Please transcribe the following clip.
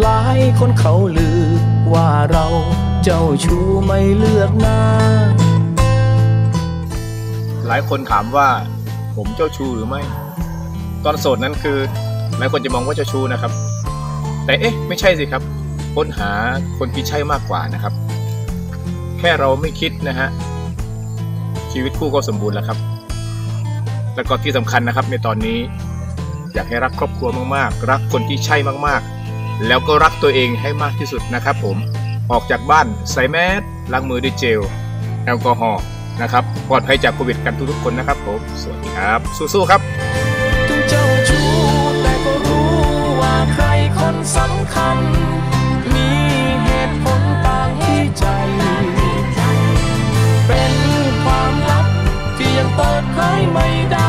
หลายคนเขาลือ ว่าเราเจ้าชู้ไม่เลือกหน้า หลายคนถามว่า ผมเจ้าชู้หรือไม่ ตอนโสดนั้นคือ หลายคนจะมองว่าเจ้าชู้นะครับ แต่เอ๊ะ ไม่ใช่สิครับค้นหาคนที่ใช่มากกว่านะครับ แค่เราไม่คิดนะฮะชีวิตคู่ก็สมบูรณ์แล้วครับ แล้วก็ที่สำคัญนะครับในตอนนี้ อยากให้รักครอบครัวมากๆ รักคนที่ใช่มากๆ แล้วก็รักตัวเองให้มากที่สุดนะครับผมออกจากบ้านใส่แมสล้างมือด้วยเจล แอลกอฮอล์นะครับปลอดภัยจากโควิดกันทุกๆคนนะครับผมสวัสดีครับ สู้ๆครับไม่ได้